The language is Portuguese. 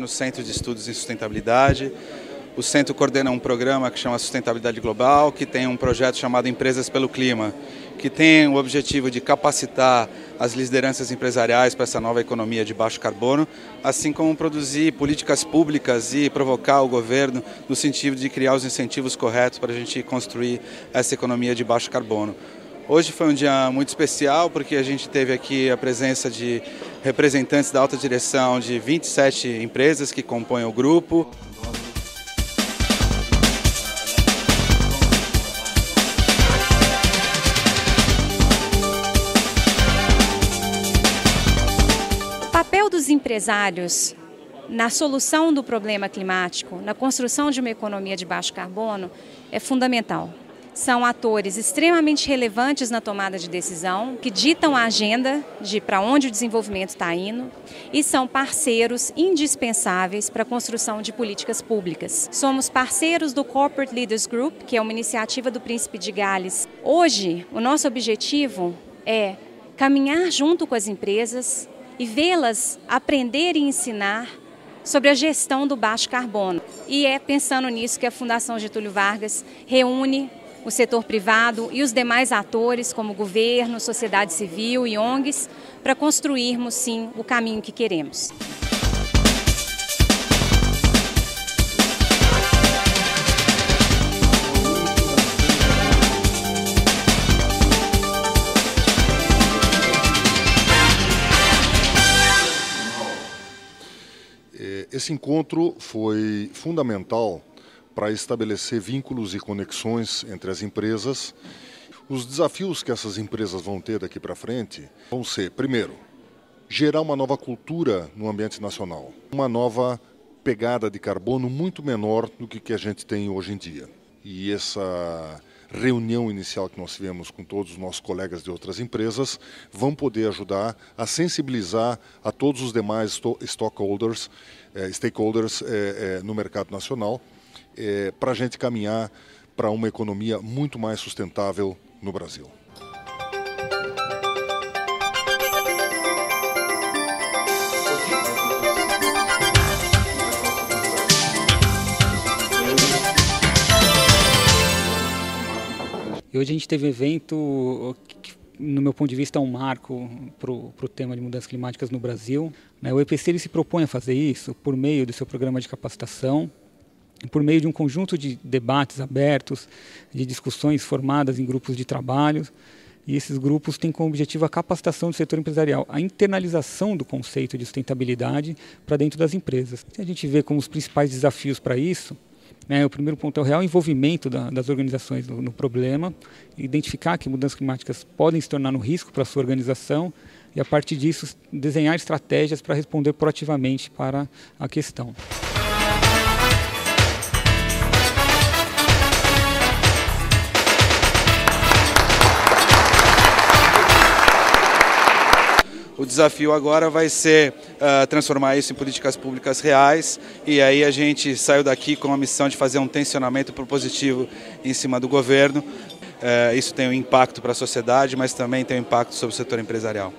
coordena o Centro de Estudos em Sustentabilidade. O centro coordena um programa que chama Sustentabilidade Global, que tem um projeto chamado Empresas pelo Clima, que tem o objetivo de capacitar as lideranças empresariais para essa nova economia de baixo carbono, assim como produzir políticas públicas e provocar o governo no sentido de criar os incentivos corretos para a gente construir essa economia de baixo carbono. Hoje foi um dia muito especial porque a gente teve aqui a presença de representantes da alta direção de 27 empresas que compõem o grupo. dos empresários na solução do problema climático, na construção de uma economia de baixo carbono, é fundamental. São atores extremamente relevantes na tomada de decisão, que ditam a agenda de para onde o desenvolvimento está indo e são parceiros indispensáveis para a construção de políticas públicas. Somos parceiros do Corporate Leaders Group, que é uma iniciativa do Príncipe de Gales. Hoje, o nosso objetivo é caminhar junto com as empresas, e vê-las aprender e ensinar sobre a gestão do baixo carbono. E é pensando nisso que a Fundação Getúlio Vargas reúne o setor privado e os demais atores, como governo, sociedade civil e ONGs, para construirmos sim o caminho que queremos. Esse encontro foi fundamental para estabelecer vínculos e conexões entre as empresas. Os desafios que essas empresas vão ter daqui para frente vão ser, primeiro, gerar uma nova cultura no ambiente nacional, uma nova pegada de carbono muito menor do que a gente tem hoje em dia. E essa reunião inicial que nós tivemos com todos os nossos colegas de outras empresas vão poder ajudar a sensibilizar a todos os demais eh, stakeholders eh, eh, no mercado nacional, para a gente caminhar para uma economia muito mais sustentável no Brasil. E hoje a gente teve um evento que, no meu ponto de vista, é um marco para o tema de mudanças climáticas no Brasil. Né? O EPC ele se propõe a fazer isso por meio do seu programa de capacitação, por meio de um conjunto de debates abertos, de discussões formadas em grupos de trabalho. E esses grupos têm como objetivo a capacitação do setor empresarial, a internalização do conceito de sustentabilidade para dentro das empresas. A gente vê como os principais desafios para isso né, o primeiro ponto é o real envolvimento da, das organizações no, no, problema, identificar que mudanças climáticas podem se tornar um risco para a sua organização e, a partir disso, desenhar estratégias para responder proativamente para a questão. O desafio agora vai ser uh, transformar isso em políticas públicas reais e aí a gente saiu daqui com a missão de fazer um tensionamento propositivo em cima do governo. Uh, isso tem um impacto para a sociedade, mas também tem um impacto sobre o setor empresarial.